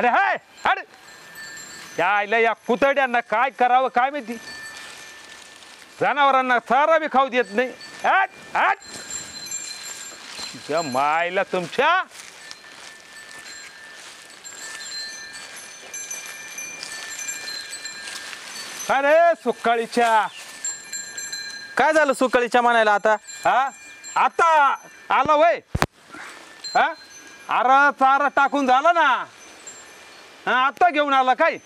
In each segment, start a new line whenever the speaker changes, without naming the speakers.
अरे हाय अरे या आईला या कुतड्यांना काय करावं काय माहिती? जनावरांना चारा बी खाऊ देत नाही. हट, हट. तुमच्या मायला तुमच्या काय रे सुकाळीच्या?
काय झालं सुकळीच्या म्हणायला आता?
हा? आता आला वय. हा? अरे चारा टाकून झाला ना. हा आता घेऊन आला काय?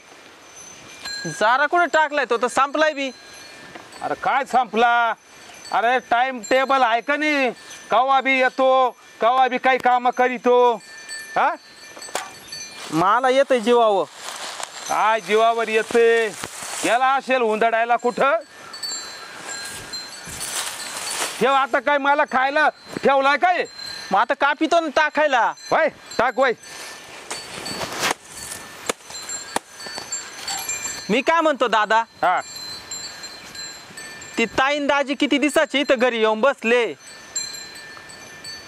चारा कुठे टाकलाय तो? तर संपलाय बी.
अरे काय संपला? अरे टाइम टेबल आहे का नाही? कवा बी येतो कवा बी काही काम करीतो. हा?
मला येतंय जीवावं
काय जीवावर येते याला असेल हुंदडायला कुठं? ठेव आता काय मला खायला ठेवलाय काय?
मग आता कापितो ना टाकायला.
वय टाक वय.
मी काय म्हणतो दादा?
हा.
ती ताईन दाजी किती दिवसाची इथं घरी येऊन बसले?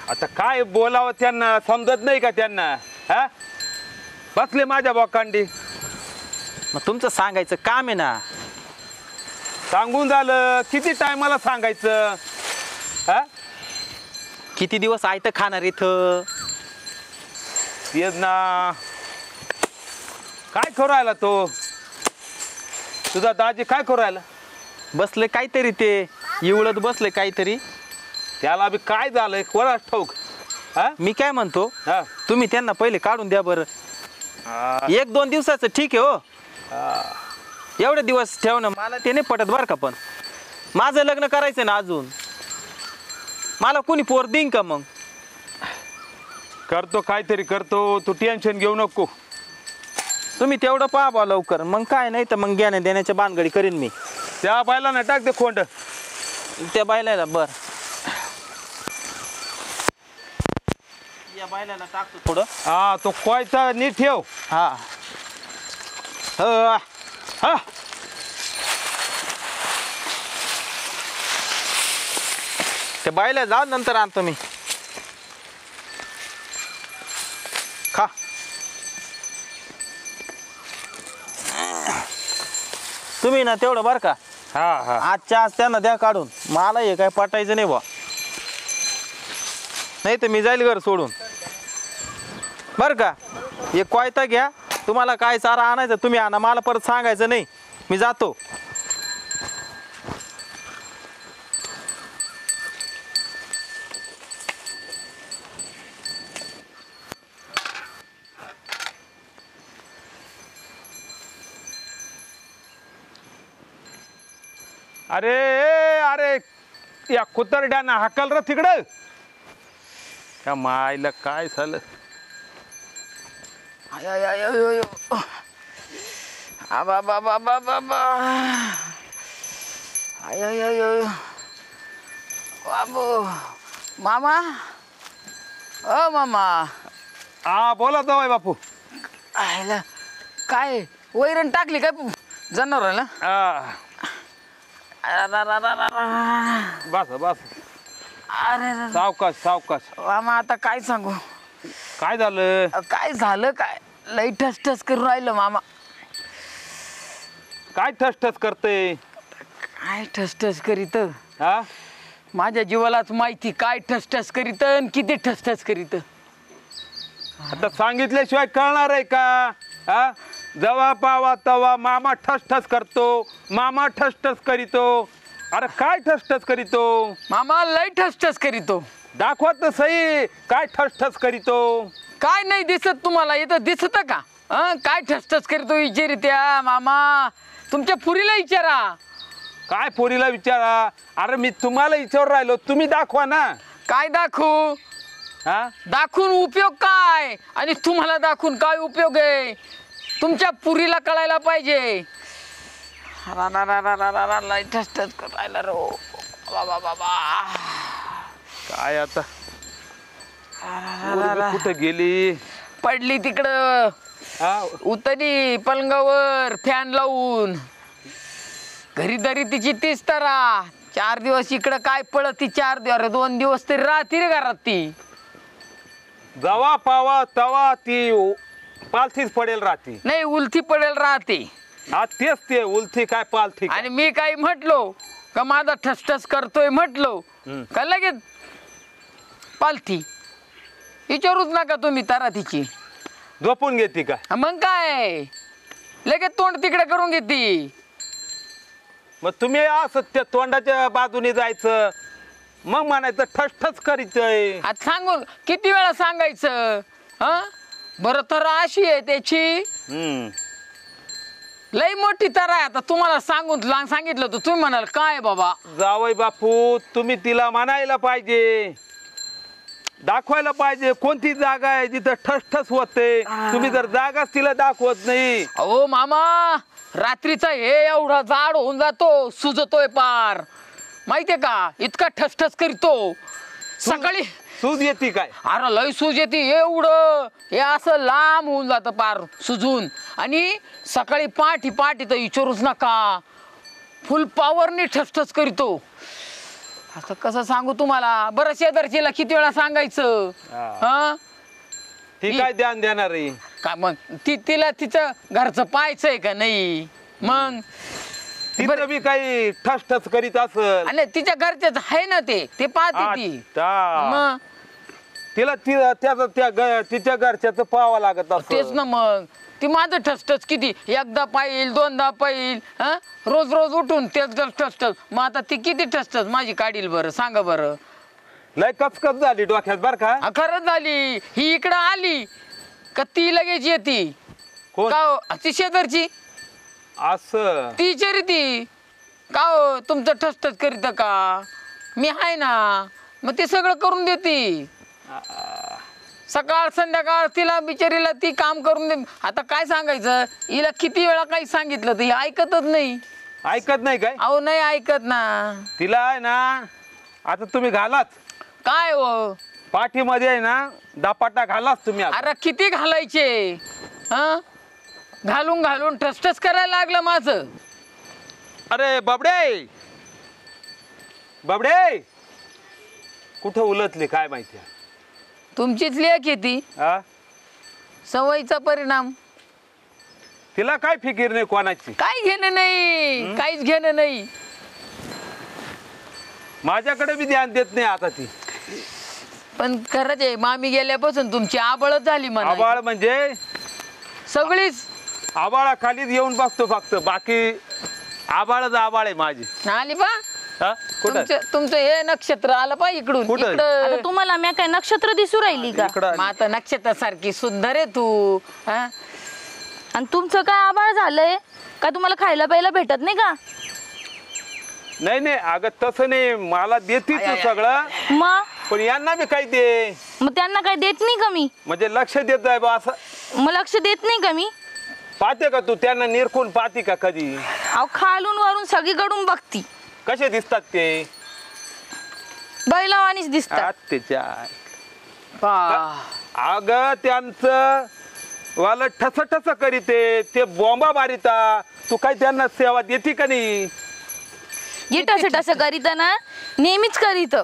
आता काय बोलावं त्यांना? समजत नाही का त्यांना? हा? बसले माझ्या बोकांडी.
मग तुमचं सांगायचं काम आहे ना?
सांगून झालं. किती टायमाला सांगायचं? हा?
किती दिवस आयतं खाणार इथं?
तेच ना. काय करू राहिला तो? तुझा दाजी काय करू राहिला?
बसले काहीतरी ते इवळत बसले काहीतरी.
त्याला बी काय झालंय कोणास ठाऊक? हा?
मी काय म्हणतो?
हा.
तुम्ही त्यांना पहिले काढून द्या बरं.
हा,
एक दोन दिवसाचं ठीक आहे हो.
हा.
एवढे दिवस ठेवणं मला ते नाही पटत बरं का पण. माझं लग्न करायचं ना अजून. मला कोणी पोर देईन का मग?
करतो काहीतरी करतो. तू टेन्शन घेऊ नको.
तुम्ही तेवढं पहा बा लवकर. मग काय नाही तर मग घेण्या देण्याच्या बानगडी करीन मी.
त्या बायला ना टाक दे खोंड.
त्या बायला बर. या बायला टाकतो थोडं.
हा तो कोयचा नीट ठेव.
हा हो.
हा.
त्या बायला जा नंतर आणतो मी. तुम्ही ना तेवढं बरं का?
हा हा.
आजच्या आज त्यांना द्या काढून. मला हे काय पटायचं नाही बा नाही तर मी जाईल घर सोडून. बरं का? हे कोयता घ्या. तुम्हाला काय चारा आणायचं तुम्ही आणा. मला परत सांगायचं नाही. मी जातो.
अरे अरे या कुतरड्यानं हाकल र तिकडं. त्या मायला काय झालं?
आय, आय, आय, आय, आय. आबा, बा, बा, बा, बा, बा. आय, आय, आय, आय. बाबू मामा? ओ मामा.
हा बोला जावाय बापू.
आयला काय वैरण टाकली काय? जनावराला?
हा बस बस.
अरे.
सावकाश सावकाश.
मामा आता काय सांगू?
काय झालं?
अ, काय झालं काय? लई ठस ठस करून राहिलं मामा.
काय ठस ठस करते
काय ठस ठस करीत?
हा?
माझ्या जीवालाच माहिती काय ठस ठस करीत आणि किती ठस ठस करीत.
आता सांगितल्याशिवाय कळणार आहे का? हा? जवा पावा तवा मामा ठस ठस करतो मामा ठस ठस करीतो. अरे काय ठस ठस करीतो?
मामा लई ठस ठस करीतो.
दाखवत तर सही काय ठस ठस करीतो?
काय नाही दिसत तुम्हाला इथं दिसत का? हं? काय ठस ठस करीतो विचारित्या मामा? तुमच्या पुरीला विचारा.
काय पोरीला विचारा? अरे मी तुम्हाला विचारून राहिलो तुम्ही दाखवा ना.
काय दाखवू?
हा?
दाखवून उपयोग काय? आणि तुम्हाला दाखवून काय उपयोग आहे? तुमच्या पुरीला कळायला पाहिजे. रा रा रा रा रा रा रा लई ठस ठस करायला रो. बाबा बाबा
काय आता?
रा रा रा.
कुठे गेली?
पडली तिकडं.
हा?
उतरी पलंगावर फॅन लावून. घरी तरी तिची तीच तरा. चार दिवस इकडं काय पळत ती चार दिवस अरे दोन दिवस तरी राहते रे घरात ती.
जवा पावा तवा ती. पालथीच पडेल राहते
नाही उलथी पडेल राहते
हा तेच ते उलथी काय पालथी काय.
आणि मी काही म्हटलो का माझा ठसठस करतोय म्हटलो
हम्म.
का लगेच पालथी. विचारूच नका तुम्ही तारा तिची
झोपून घेते काय
मग काय? लगेच तोंड तिकडे करून घेती.
मग तुम्ही असं त्या तोंडाच्या बाजूने जायचं मग म्हणायचं ठस ठस करीतय.
आता सांगून किती वेळा सांगायचं हा? बरं तर अशी आहे त्याची.
हम्म.
लई मोठी तर आहे. आता तुम्हाला सांगून ला- सांगितलं तर तुम्ही म्हणाल काय बाबा?
जावई बापू तुम्ही तिला म्हणायला पाहिजे. दाखवायला पाहिजे कोणती जागा आहे जिथं ठस ठस होते तुम्ही जर जागाच तिला दाखवत नाही.
अहो मामा रात्रीचा हे एवढा जाड होऊन जातो सुजतोय पार. माहितीये का? इतका ठसठस करतो. सकाळी
सूज येते काय?
अरे लय सूज येते एवढं. हे असं लांब होऊन जातं पार सुजून. आणि सकाळी पाठी पाठी तर विचारूच नका. फुल पॉवरनी ठसठस करतो. आता कसं सांगू तुम्हाला? बरं शेजारचीला किती वेळा सांगायचं?
हा.
हा?
ती काय ध्यान देणार आहे?
का मग? ती तिला तिचं घरचं पाहायचंय का नाही? मग?
तिथं बी काही ठस ठस करीत असल.
आणि तिच्या घरच्याच आहे ना ते. ते पाहते ती. मग?
तिला ति त्याचं त्या ग- तिच्या घरच्याच पाहावं लागत
तेच ना मग. ती माझं ठसठस किती? एकदा पाहिल दोनदा पाहिल हा? रोज रोज उठून तेच घर ठसठस. मग आता ती किती ठसठस माझी काढील बरं? सांगा बरं.
लय कचकच झाली डोक्यात बर का?
हा, खरंच झाली. ही इकडं आली. का ती लगेच येते?
कोण?
का हो? ती शेजारची.
असं.
ती विचारी ती का हो तुमचं ठसठस करीत का? मी आहे ना. मग ते सगळं करून देते. सकाळ संध्याकाळ तिला बिचारीला ती काम करून दे. आता काय सांगायचं? हिला किती वेळा काही सांगितलं तर ही ऐकतच नाही.
ऐकत नाही काय?
अहो नाही ऐकत ना.
तिला आहे ना आता तुम्ही घालाच.
काय हो?
पाठीमध्ये आहे ना दापाटा घालाच तुम्ही आता.
अरे किती घालायचे? हा? घालून घालून ठसठस करायला लागलं माझं.
अरे बाबडे! बाबडे! कुठं उलटली काय माहिती?
तुमचीच लेख येते
हा
सवयीचा परिणाम.
तिला काय फिकीर नाही कोणाची?
काय घेणं नाही. काहीच घेणं नाही.
माझ्याकडे बी ध्यान देत नाही आता ती.
पण खरंच आहे मामी गेल्यापासून तुमची आबळच झाली
आबाळ म्हणजे?
सगळीच.
आबाळा खालीच येऊन बसतो फक्त. बाकी आबाळच आबाळ आहे माझी.
आली
हा? कुठं?
तुमचं तुमचं हे नक्षत्र आलं पा इकडून.
कुठं?
इकडं
आता तुम्हाला मी काय नक्षत्र दिसू राहिली का?
इकडं
मग आता नक्षत्रासारखी सुंदर आहे तू. हा?
आणि तुमचं काय आभाळ झालंय? का तुम्हाला खायला प्यायला भेटत नाही का?
नाही नाही. अगं तसं नाही. मला देते तू. सगळं.
मग?
पण यांना बी काही दे.
मग त्यांना काय देत नाही का मी?
म्हणजे लक्ष देत जाय बा असं.
मग लक्ष देत नाही का मी?
पाहते का तू? त्यांना निरखून पाहते का कधी?
अहो खालून वरून सगळीकडून बघती.
कसे दिसतात ते?
बैलावानीच दिसतात.
त्याच्या
पा.
अग त्यांचं वाला ठस ठस करीते. ते बॉम्बा मारिता. तू काय त्यांना सेवा देते का नाही?
जे टस करीत ना. नेहमीच करीत.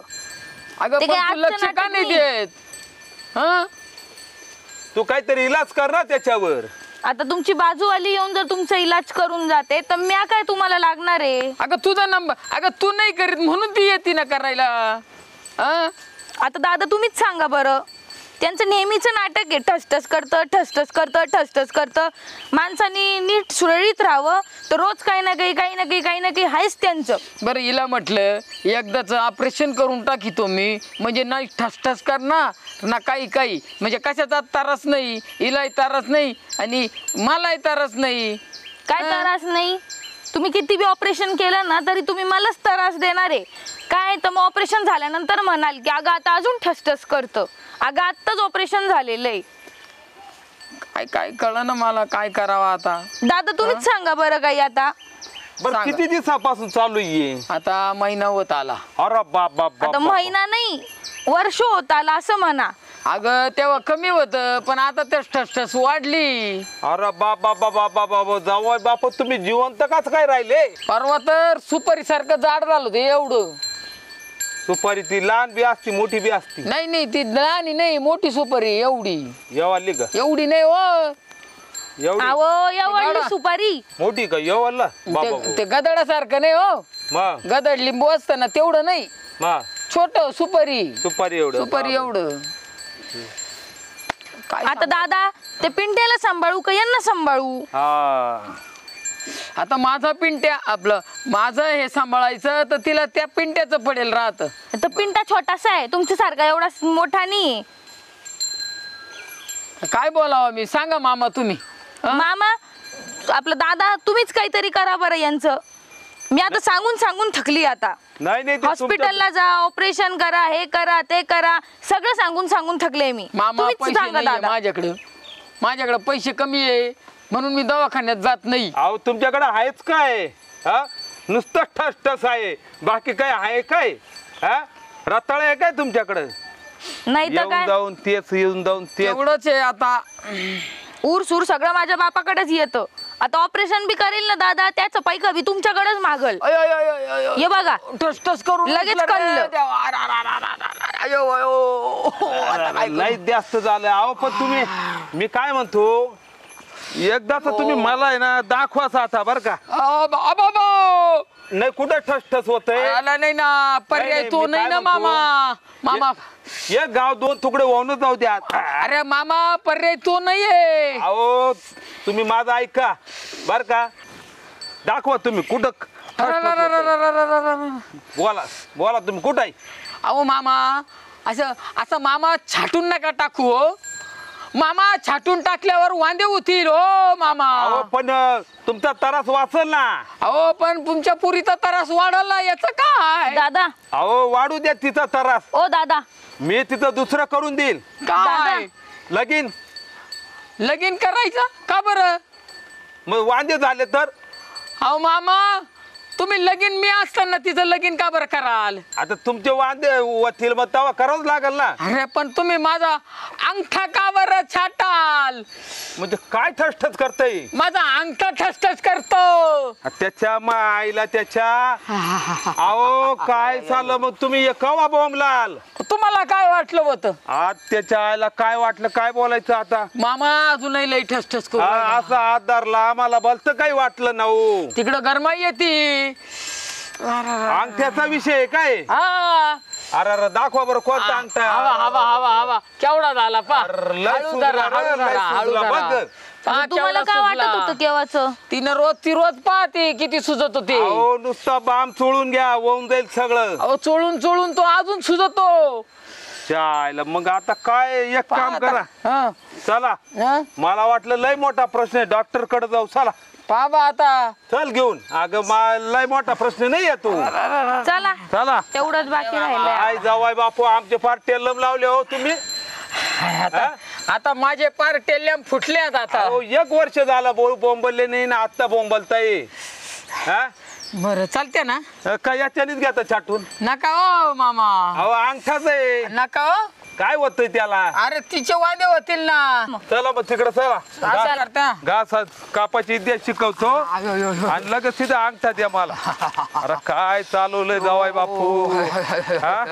अगं
ते
पण
काय
तू लक्ष का नाही
नाही.
देत? हा?
तू काहीतरी इलाज कर ना त्याच्यावर.
आता तुमची बाजूवाली येऊन जर तुमचा इलाज करून जाते तर म्या काय तुम्हाला लागणार आहे?
अगं तुझा नंबर अगं तू नाही करीत म्हणून ती येते ना करायला. हा?
आता दादा तुम्हीच सांगा बरं. त्यांचं नेहमीचं नाटक आहे. ठसठस करतं ठसठस करतं ठसठस करतं. माणसानी नीट सुरळीत राहावं. तर रोज काही ना काही काही ना काही काही ना काही आहेच त्यांचं.
बरं हिला म्हटलं एकदाच ऑपरेशन करून टाकीतो मी. म्हणजे नाही ठसठस करणार ना काही काही. म्हणजे कशाचा त्रास नाही? हिलाही त्रास नाही. आणि मलाही त्रास नाही.
काय. त्रास नाही? तुम्ही किती बी ऑपरेशन केलं ना तरी तुम्ही मलाच त्रास देणार आहे. काय? तर मग ऑपरेशन झाल्यानंतर म्हणाल की अगं आता अजून ठसठस करतं. अगं आत्ताच ऑपरेशन झालेलं आहे
काय काय कळलं ना मला काय करावं आता?
दादा तुम्हीच सांगा बरं काही आता.
बरं
सांगा.
किती दिवसापासून चालू आहे
आता महिना होत आला.
अरे बाप बाप बाप
आता. महिना नाही वर्ष होत आला असं म्हणा.
अगं तेव्हा कमी होतं पण आता ते ठसठस वाढली.
अरे बाप बाप बाप बाप बाप बाप जावय बाप तुम्ही जिवंत काच काय राहिले?
परवा तर सुपारी सारखं जाड झालं ते एवढं.
सुपारी ती लहान बी असती मोठी बी असती.
नाही नाही ती लहान नाही मोठी सुपारी एवढी.
येवाली का
एवढी नाही हो.
एवढी?
अहो. सुपारी.
मोठी का? येवाला बाबा
ते- ते गदडासारखं नाही हो. गदड लिंबू असतं ना तेवढं नाही. छोट सुपारी.
सुपारी एवढं.
सुपारी एवढं. काय
आता दादा ते पिंट्याला सांभाळू का यांना सांभाळू?
हा.
आता माझा पिंट्या आपलं माझं हे सांभाळायचं तर तिला त्या पिंट्याचं पडेल राहत.
तर पिंटा छोटासा आहे तुमच्यासारखा एवढा मोठा नाही.
काय बोलावं मी? सांगा मामा तुम्ही. हं?
मामा आपलं दादा तुम्हीच काहीतरी करा बरं यांचं. मी आता सांगून सांगून थकली आता.
नाही नाही ते तुमच्या-
हॉस्पिटलला जा ऑपरेशन करा हे करा ते करा. सगळं सांगून सांगून थकले मी.
मामा
तुम्हीच
पैसे
सांगा
नाही
दादा.
माझ्याकडं. माझ्याकडे पैसे कमी आहे. म्हणून मी दवाखान्यात जात नाही.
अहो तुमच्याकडे आहेच काय? हा? नुसतं ठस ठस आहे. बाकी काय आहे काय? हा? रताळ आहे काय तुमच्याकडे?
नाही तर
येऊन
काय?
जाऊन तेच येऊन जाऊन तेच.
एवढंच आहे आता.
ऊर सूर सगळं माझ्या बापाकडेच येतं. आता ऑपरेशन बी करेल ना दादा त्याचं पैका बी तुमच्याकडेच मागल.
अय, अय, अय, अय, अय, अय.
हे बघा.
टस टस करून
लगेच
उठलं रे
कळलं.
देवा. अरे, अरे, अरे, अरे, अरे, अयो, अयो. आता काय करू?
नाही जास्त झालं अहो पण तुम्ही मी काय म्हणतो? एकदाच तुम्ही मला आहे ना दाखवाच आता बर का. नाही कुठं ठस ठस होतंय?
आला नाही ना पर्याय
नाही,
तो
मी
नाही
काय
ना
म्हणतो?
मामा. मामा.
एक गाव दोन तुकडे वाहूनच जाऊ द्या
अरे मामा पर्याय तो नाहीये.
अहो तुम्ही माझं ऐका बर का. दाखवा तुम्ही कुठं ठस ठस होतंय.
अरे
बोला बोला तुम्ही कुठं आहे
अहो मामा असं असं मामा छाटून नका टाकू हो मामा छाटून टाकल्यावर वांदे होतील. हो मामा.
अहो पण अं, तुमचा त्रास वाचल ना.
अहो पण तुमच्या पुरीचा त्रास वाढवला याच काय?
दादा.
अहो वाढू द्या तिचा त्रास.
ओ दादा.
मी तिथं दुसरं करून देईल
काय?
लगीन.
लगीन करायचं? का बरं?
मग वांदे झाले तर?
अहो मामा तुम्ही लगीन मी असताना तिचं लगीन का बरं कराल?
आता तुमचे वांदे वतील मग तेव्हा करावंच लागेल ना.
अरे पण तुम्ही माझा अंगठा का बरं छाटाल?
म्हणजे काय ठसठस करतय?
माझा अंगठा ठसठस करतो.
त्याच्या मा आईला त्याच्या? अहो काय झालं मग तुम्ही? कवा बोंबलाल
तुम्हाला काय वाटलं होतं?
आज त्याच्या आईला काय वाटलं काय बोलायचं आता?
मामा अजूनही लई ठसठस करू राहिला.
असा हात धरला आम्हाला भलत काही वाटलं ना हो
तिकडं गरमाई येते.
अंगठ्याचा विषय आहे काय?
हा.
अरे अरे दाखवा बरं कोणता अंगठा.
हवा हवा हवा हवा. केवढा झाला पा.
अरे, लय
हळू
सुजला
धरा
रे,
हळू
लय
धरा हळू
सुजला,
धरा
बघ.
पहा,
तुम्हाला
केवढा
काय वाटत
सुजला.
होतं केव्हाच?
तिनं रोज ती रोज पाहते किती सुजत होते.
अहो नुसता बाम चोळून घ्या होऊन जाईल सगळं.
अहो चोळून चोळून तो अजून सुजतो.
चायला मग आता काय एक काम करा.
हा,
चला.
हा.
मला वाटलं लय मोठा प्रश्न आहे. डॉक्टरकडे जाऊ. चला.
पहा बा आता.
चल घेऊन. अगं मा लय मोठा प्रश्न नाही येतो
चला.
चला.
तेवढंच बाकी राहिलंय.
काय जावाय बापू आमचे फार टेलम लावले हो तुम्ही.
आता आता माझे पार टेल्यम फुटल्यात आता.
अहो एक वर्ष झालं बोल बोंबलले नाही ना आत्ता बोंबलताय. हा?
बरं चालते ना.
काय याच्यानेच घ्या छाटून
नका हो मामा.
अहो अंगठाच आहे.
नका हो.
काय होतंय त्याला?
अरे तिचे वादे होतील ना.
चला मग तिकडे चला.
असं
घास-
करता.
घास कापाची विद्या शिकवतो.
अयो, अयो, अयो.
आणि लगेच सीधा अंगठा द्या मला. अरे काय चालवलंय जावाय बापू? हा?